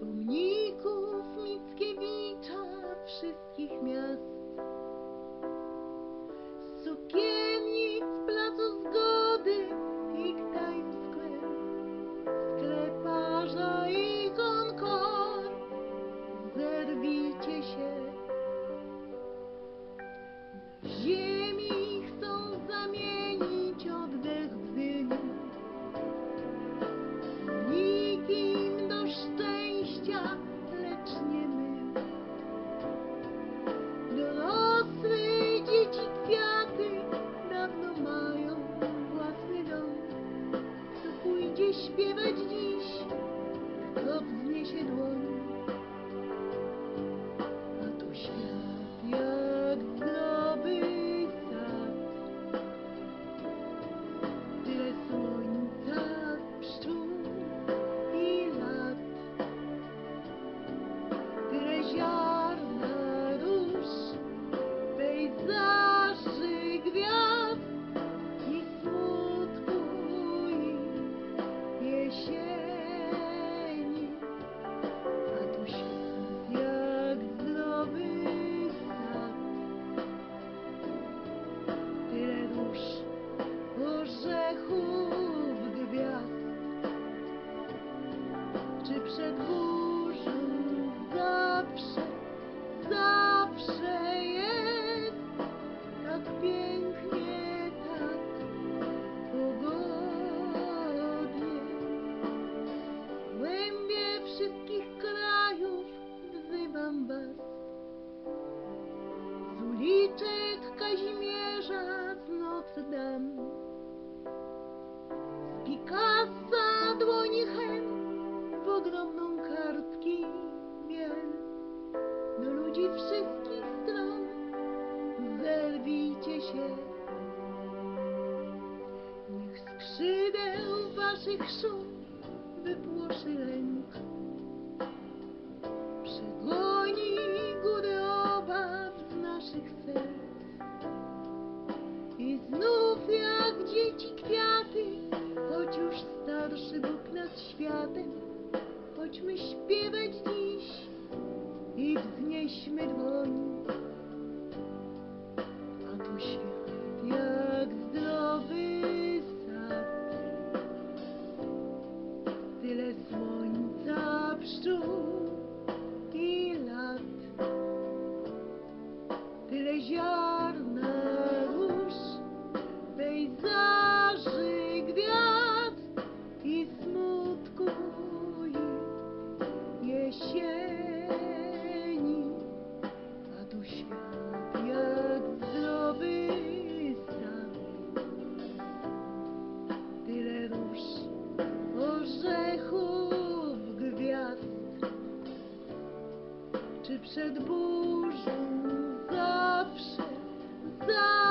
Умнее Czy przedwórzu zawsze, zawsze jest tak pięknie, tak pogodnie. Głębie wszystkich krajów wzywam was. Z uliczek Kazimierza z Notre Dame. Z w ogromną kartki miel. Do ludzi wszystkich stron zerwijcie się. Niech skrzydeł waszych szum wypłoszy lęk. Przegoni góry obaw z naszych serc. I znów jak dzieci kwiaty, choć już starszy Bóg nad światem, Chodźmy śpiewać dziś i wznieśmy dłoń. A tu świat jak zdrowy sad. Tyle słońca pszczół. jesieni, Taduś jak zrobi sam. Tyle róż, orzechów, gwiazd, czy przed burzą zawsze, zawsze.